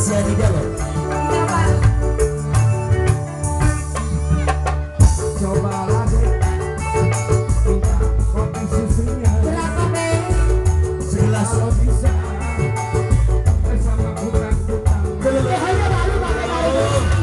Masih ada loh Coba lagi. Minta kopi susunya. Berapa teh? Segelas Kalau bisa. Bersama kurang-kurang lalu lalu airnya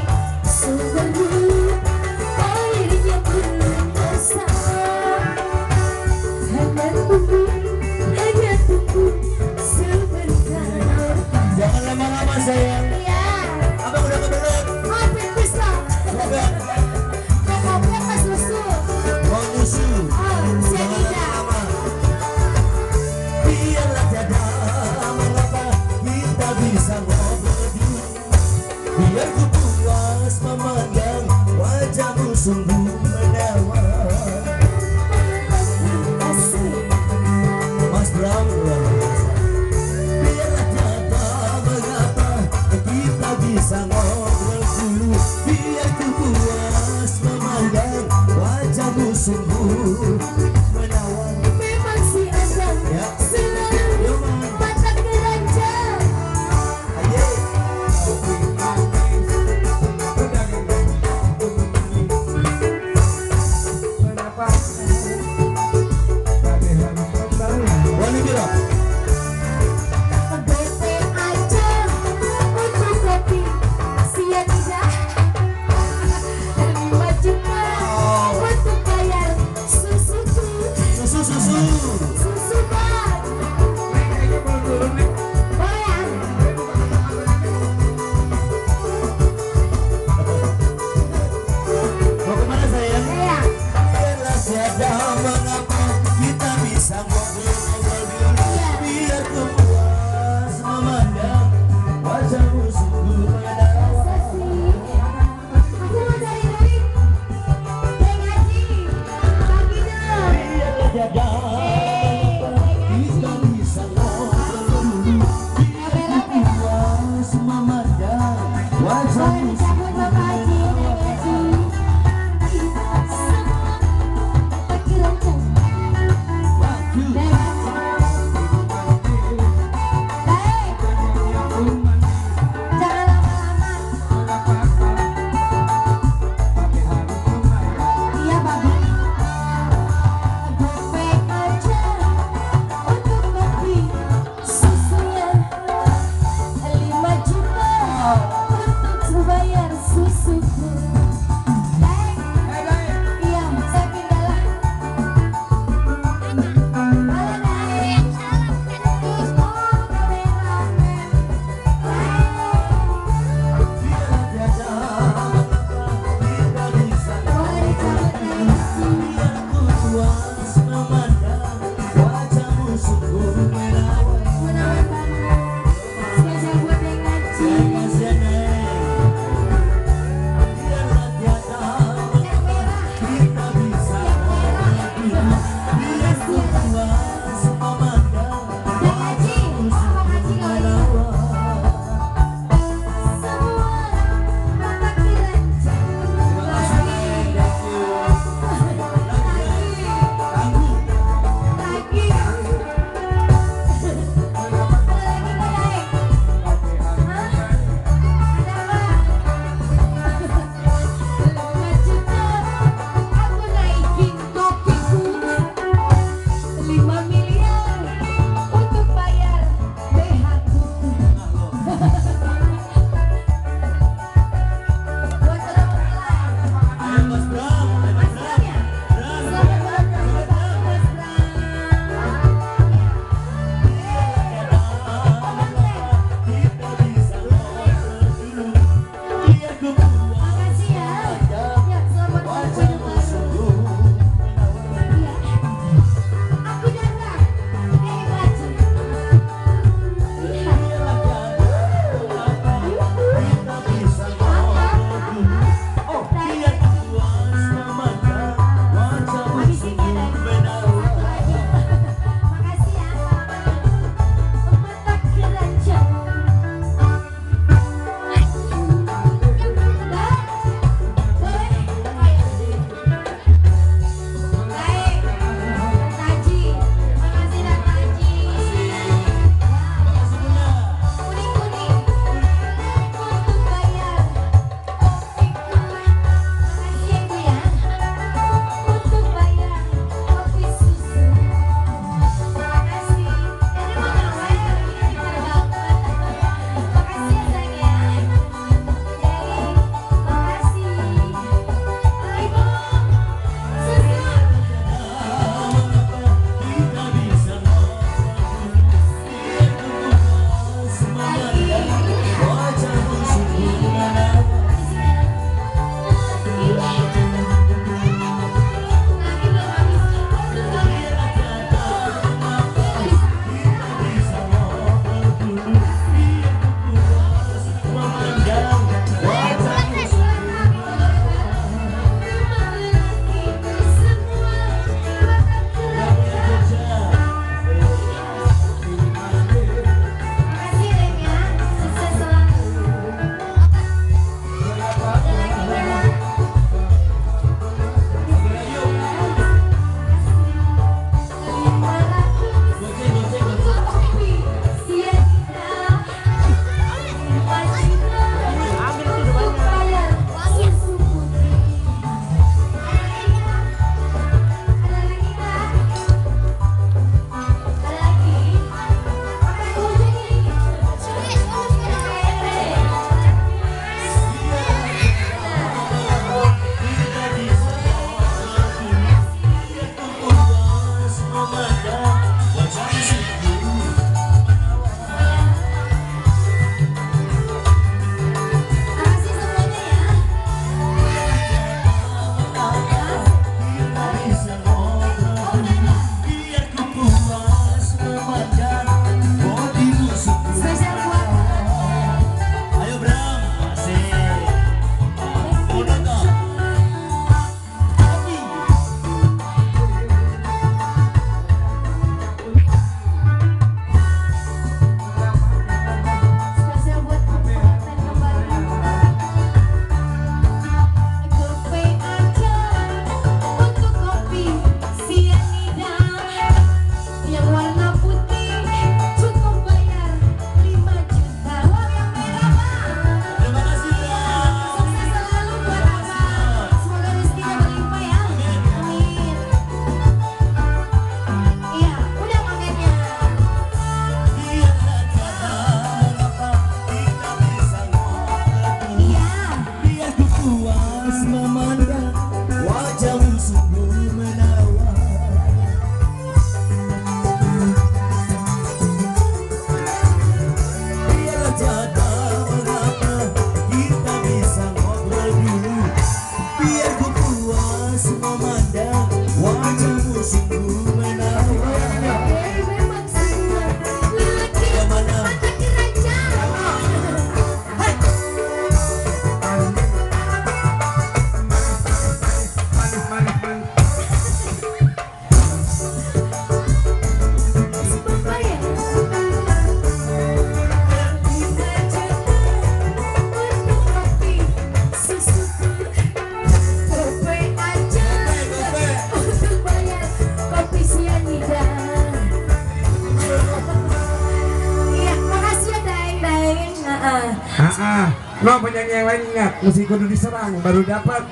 No penyanyi yang lain ingat, mesti kudu diserang baru dapat.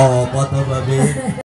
Oh, foto babi.